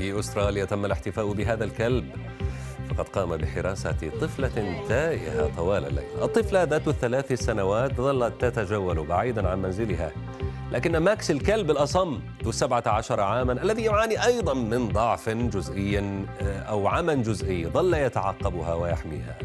في أستراليا تم الاحتفاء بهذا الكلب. فقد قام بحراسة طفلة تائهة طوال الليل. الطفلة ذات الثلاث سنوات ظلت تتجول بعيدا عن منزلها. لكن ماكس الكلب الأصم ذو السبعة عشر عاما الذي يعاني أيضا من ضعف جزئي آه، أو عمى جزئي ظل يتعقبها ويحميها.